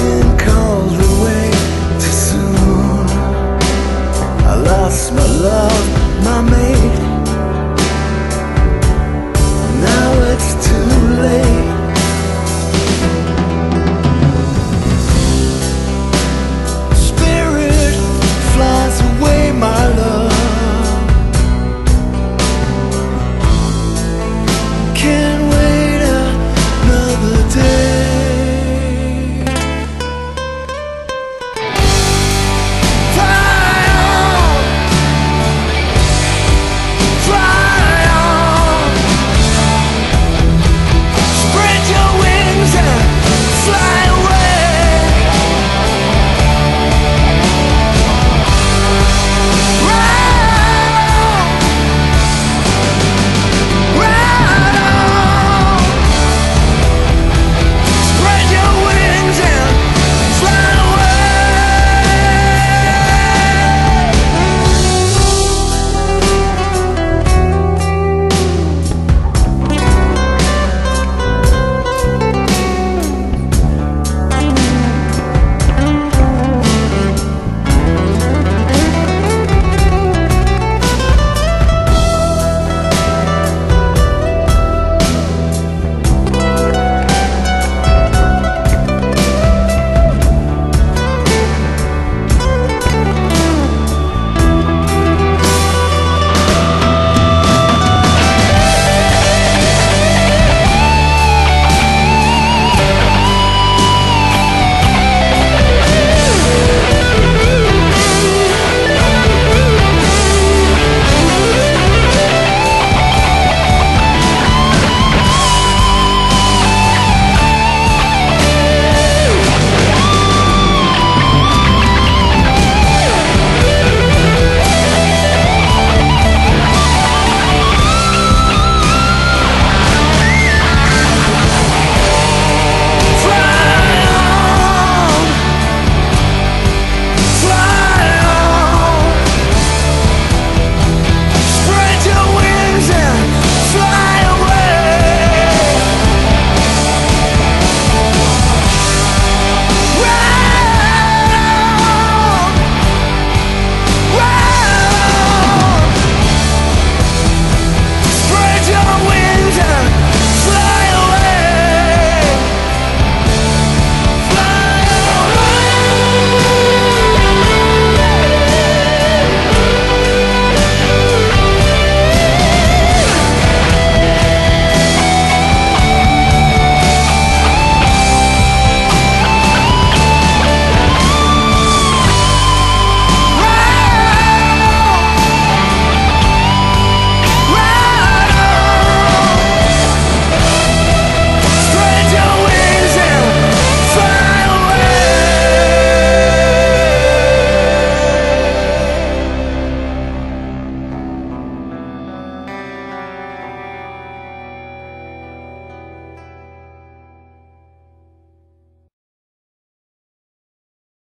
been called